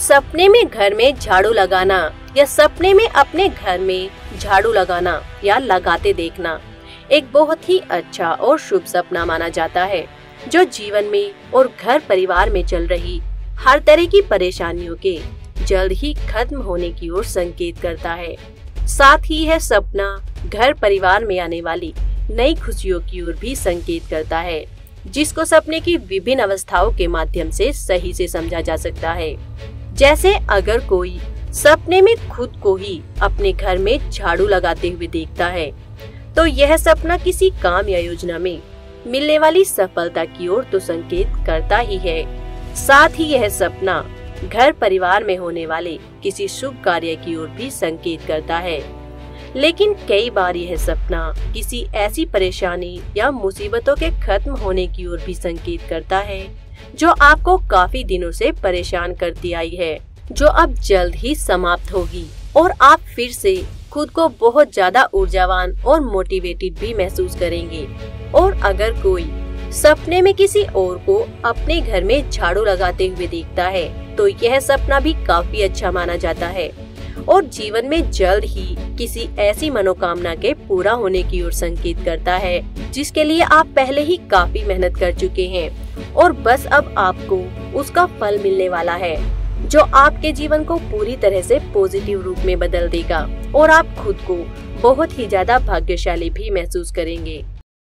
सपने में घर में झाड़ू लगाना या सपने में अपने घर में झाड़ू लगाना या लगाते देखना, एक बहुत ही अच्छा और शुभ सपना माना जाता है, जो जीवन में और घर परिवार में चल रही हर तरह की परेशानियों के जल्द ही खत्म होने की ओर संकेत करता है। साथ ही यह सपना घर परिवार में आने वाली नई खुशियों की ओर भी संकेत करता है, जिसको सपने की विभिन्न अवस्थाओं के माध्यम से सही से समझा जा सकता है। जैसे अगर कोई सपने में खुद को ही अपने घर में झाड़ू लगाते हुए देखता है तो यह सपना किसी काम या योजना में मिलने वाली सफलता की ओर तो संकेत करता ही है। साथ ही यह सपना घर परिवार में होने वाले किसी शुभ कार्य की ओर भी संकेत करता है। लेकिन कई बार यह सपना किसी ऐसी परेशानी या मुसीबतों के खत्म होने की ओर भी संकेत करता है, जो आपको काफ़ी दिनों से परेशान करती आई है, जो अब जल्द ही समाप्त होगी और आप फिर से खुद को बहुत ज़्यादा ऊर्जावान और मोटिवेटेड भी महसूस करेंगे। और अगर कोई सपने में किसी और को अपने घर में झाड़ू लगाते हुए देखता है तो यह सपना भी काफ़ी अच्छा माना जाता है। और जीवन में जल्द ही किसी ऐसी मनोकामना के पूरा होने की ओर संकेत करता है, जिसके लिए आप पहले ही काफ़ी मेहनत कर चुके हैं। और बस अब आपको उसका फल मिलने वाला है, जो आपके जीवन को पूरी तरह से पॉजिटिव रूप में बदल देगा, और आप खुद को बहुत ही ज़्यादा भाग्यशाली भी महसूस करेंगे।